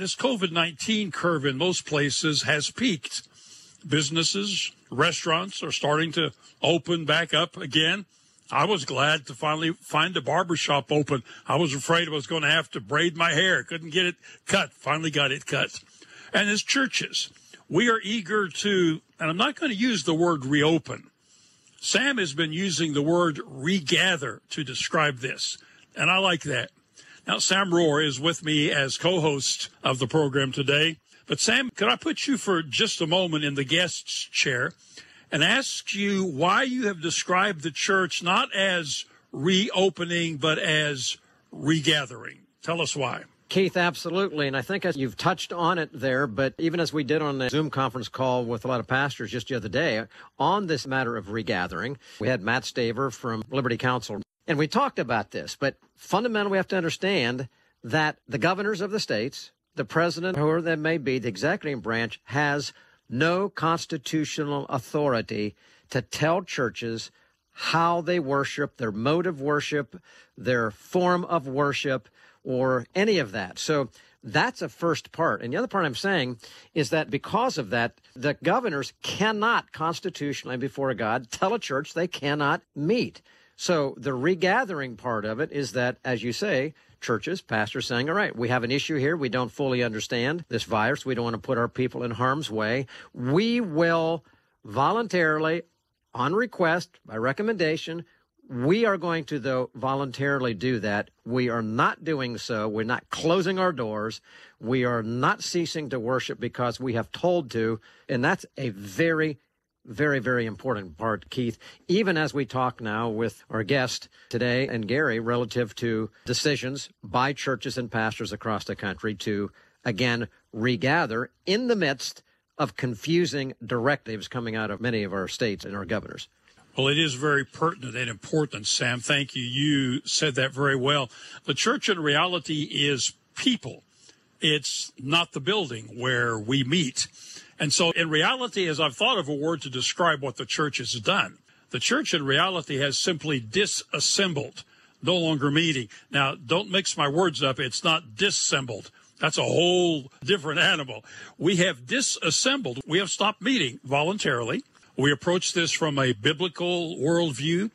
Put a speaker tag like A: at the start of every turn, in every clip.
A: this COVID 19 curve in most places has peaked. Businesses, restaurants are starting to open back up again. I was glad to finally find a barber shop open. I was afraid I was going to have to braid my hair. Couldn't get it cut. Finally got it cut. And as churches, we are eager to, and I'm not going to use the word reopen. Sam has been using the word regather to describe this, and I like that. Now, Sam Rohrer is with me as co host of the program today. But, Sam, could I put you for just a moment in the guest's chair and ask you why you have described the church not as reopening, but as regathering? Tell us why.
B: Keith, absolutely. And I think as you've touched on it there, but even as we did on the Zoom conference call with a lot of pastors just the other day on this matter of regathering, we had Matt Staver from Liberty Counsel, and we talked about this. But fundamentally, we have to understand that the governors of the states, the president, whoever that may be, the executive branch has no constitutional authority to tell churches how they worship, their mode of worship, their form of worship, or any of that. So that's a first part. And the other part I'm saying is that because of that, the governors cannot constitutionally, before God, tell a church they cannot meet. So the regathering part of it is that, as you say, churches, pastors saying, all right, we have an issue here. We don't fully understand this virus. We don't want to put our people in harm's way. We will voluntarily, on request, by recommendation, we are going to, though, voluntarily do that. We are not doing so. We're not closing our doors. We are not ceasing to worship because we have told to. And that's a very very, very important part, Keith, even as we talk now with our guest today and Gary relative to decisions by churches and pastors across the country to, again, regather in the midst of confusing directives coming out of many of our states and our governors.
A: Well, it is very pertinent and important, Sam. Thank you. You said that very well. The church in reality is people. It's not the building where we meet. And so in reality, as I've thought of a word to describe what the church has done, the church in reality has simply disassembled, no longer meeting. Now, don't mix my words up. It's not disassembled. That's a whole different animal. We have disassembled. We have stopped meeting voluntarily. We approach this from a biblical worldview.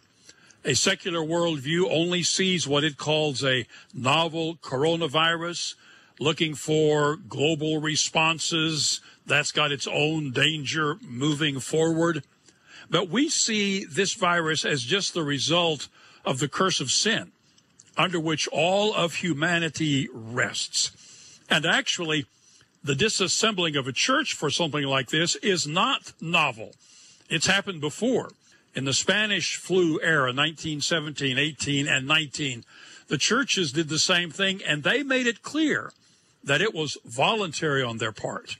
A: A secular worldview only sees what it calls a novel coronavirus, looking for global responses, that's got its own danger moving forward. But we see this virus as just the result of the curse of sin under which all of humanity rests. And actually, the disassembling of a church for something like this is not novel. It's happened before. In the Spanish flu era, 1917, 18, and 19, the churches did the same thing, and they made it clear that it was voluntary on their part